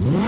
Yeah.